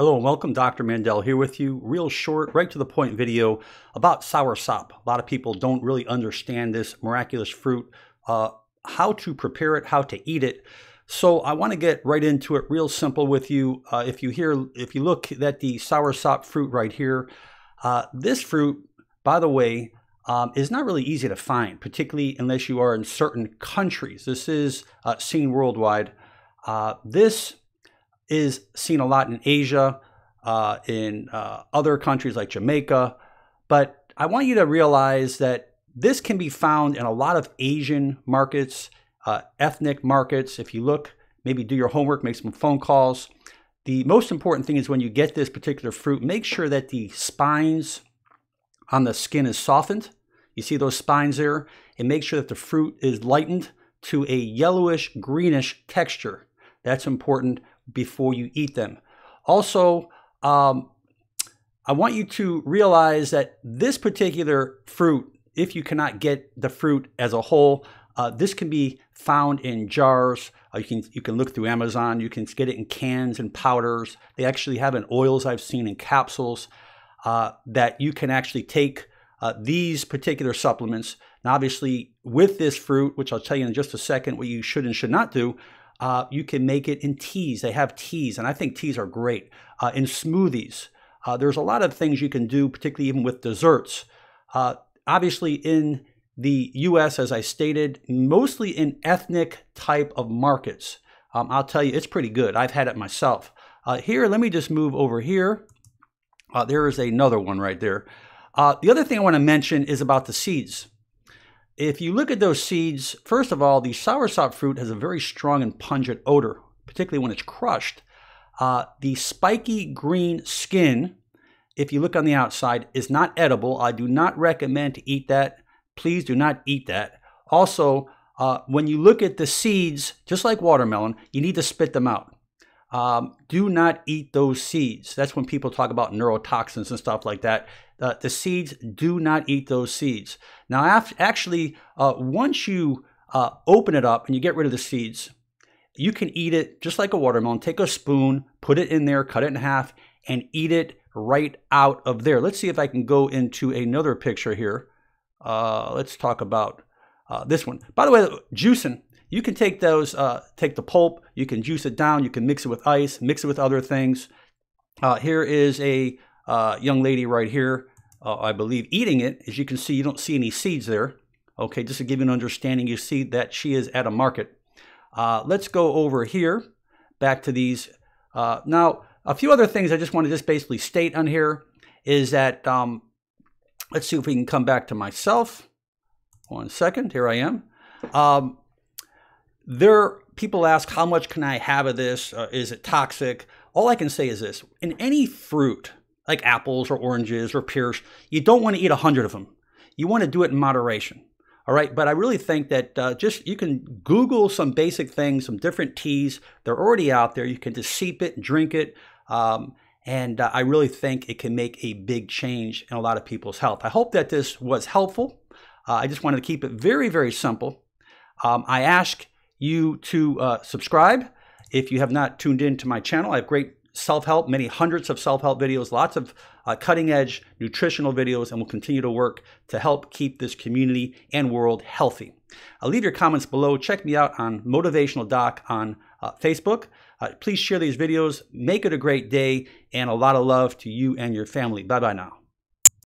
Hello and welcome, Dr. Mandell here with you. Real short, right to the point video about soursop. A lot of people don't really understand this miraculous fruit, uh, how to prepare it, how to eat it. So I want to get right into it, real simple with you. Uh, if you hear, if you look at the soursop fruit right here, uh, this fruit, by the way, um, is not really easy to find, particularly unless you are in certain countries. This is uh, seen worldwide. Uh, this is seen a lot in Asia, uh, in uh, other countries like Jamaica. But I want you to realize that this can be found in a lot of Asian markets, uh, ethnic markets. If you look, maybe do your homework, make some phone calls. The most important thing is when you get this particular fruit, make sure that the spines on the skin is softened. You see those spines there? And make sure that the fruit is lightened to a yellowish greenish texture. That's important before you eat them. Also, um, I want you to realize that this particular fruit, if you cannot get the fruit as a whole, uh, this can be found in jars. Uh, you can you can look through Amazon. You can get it in cans and powders. They actually have in oils. I've seen in capsules uh, that you can actually take uh, these particular supplements. Now, obviously, with this fruit, which I'll tell you in just a second, what you should and should not do. Uh, you can make it in teas. They have teas, and I think teas are great. Uh, in smoothies, uh, there's a lot of things you can do, particularly even with desserts. Uh, obviously, in the U.S., as I stated, mostly in ethnic type of markets. Um, I'll tell you, it's pretty good. I've had it myself. Uh, here, let me just move over here. Uh, there is another one right there. the other thing I want to mention is about the seeds if you look at those seeds, first of all, the soursop fruit has a very strong and pungent odor, particularly when it's crushed. Uh, the spiky green skin, if you look on the outside, is not edible. I do not recommend to eat that. Please do not eat that. Also, uh, when you look at the seeds, just like watermelon, you need to spit them out. Um, do not eat those seeds. That's when people talk about neurotoxins and stuff like that. Uh, the seeds, do not eat those seeds. Now, actually, uh, once you uh, open it up and you get rid of the seeds, you can eat it just like a watermelon. Take a spoon, put it in there, cut it in half, and eat it right out of there. Let's see if I can go into another picture here. Uh, let's talk about uh, this one. By the way, juicing. You can take those, uh, take the pulp, you can juice it down, you can mix it with ice, mix it with other things. Uh, here is a uh, young lady right here, uh, I believe, eating it. As you can see, you don't see any seeds there. Okay, just to give you an understanding, you see that she is at a market. Uh, let's go over here, back to these. Uh, now, a few other things I just want to just basically state on here is that, um, let's see if we can come back to myself. One second, here I am. Um, there, people ask, how much can I have of this? Uh, is it toxic? All I can say is this: in any fruit, like apples or oranges or pears, you don't want to eat a hundred of them. You want to do it in moderation. All right, but I really think that uh, just you can Google some basic things, some different teas. They're already out there. You can just seep it, and drink it, um, and uh, I really think it can make a big change in a lot of people's health. I hope that this was helpful. Uh, I just wanted to keep it very, very simple. Um, I ask you to uh, subscribe if you have not tuned in to my channel. I have great self-help, many hundreds of self-help videos, lots of uh, cutting-edge nutritional videos, and we'll continue to work to help keep this community and world healthy. I'll leave your comments below. Check me out on Motivational Doc on uh, Facebook. Uh, please share these videos. Make it a great day, and a lot of love to you and your family. Bye-bye now.